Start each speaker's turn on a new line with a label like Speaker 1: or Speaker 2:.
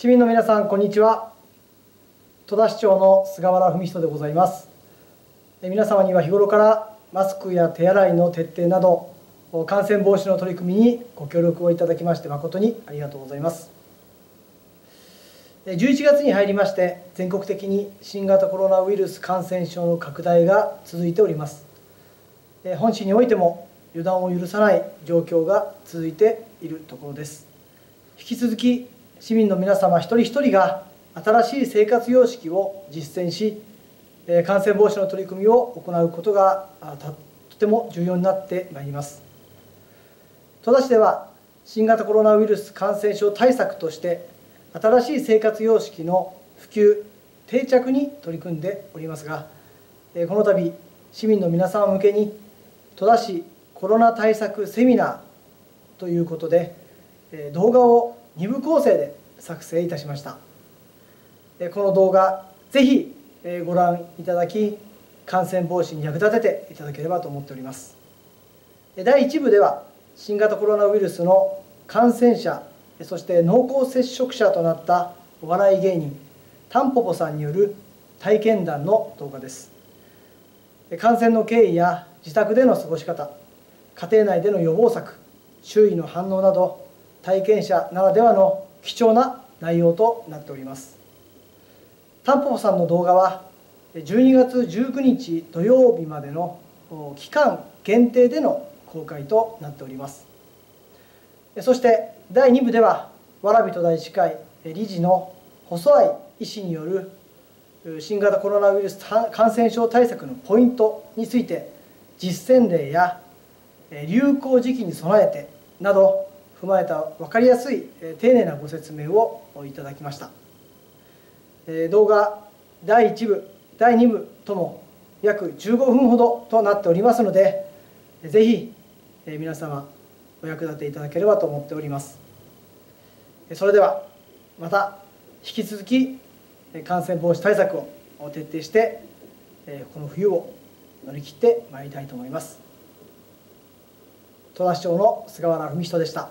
Speaker 1: 市民の皆さんこんにちは。戸田市長の菅原文人でございます。皆様には日頃からマスクや手洗いの徹底など感染防止の取り組みにご協力をいただきまして誠にありがとうございます。11月に入りまして全国的に新型コロナウイルス感染症の拡大が続いております。本市においても予断を許さない状況が続いているところです。引き続き市民の皆様一人一人が新しい生活様式を実践し感染防止の取り組みを行うことがとても重要になってまいります。戸田市では新型コロナウイルス感染症対策として新しい生活様式の普及定着に取り組んでおりますがこの度市民の皆様向けに戸田市コロナ対策セミナーということで動画を2部構成で作成いたしました。この動画ぜひご覧いただき感染防止に役立てていただければと思っております。第1部では新型コロナウイルスの感染者そして濃厚接触者となったお笑い芸人タンポポさんによる体験談の動画です。感染の経緯や自宅での過ごし方家庭内での予防策周囲の反応など体験者ならではの貴重な内容となっております。タンポポさんの動画は12月19日土曜日までの期間限定での公開となっております。そして第2部では蕨戸田医師会理事の細合医師による新型コロナウイルス感染症対策のポイントについて実践例や流行時期に備えてなど踏まえた分かりやすい丁寧なご説明をいただきました。動画第1部第2部とも約15分ほどとなっておりますのでぜひ皆様お役立ていただければと思っております。それではまた引き続き感染防止対策を徹底してこの冬を乗り切ってまいりたいと思います。戸田市長の菅原文人でした。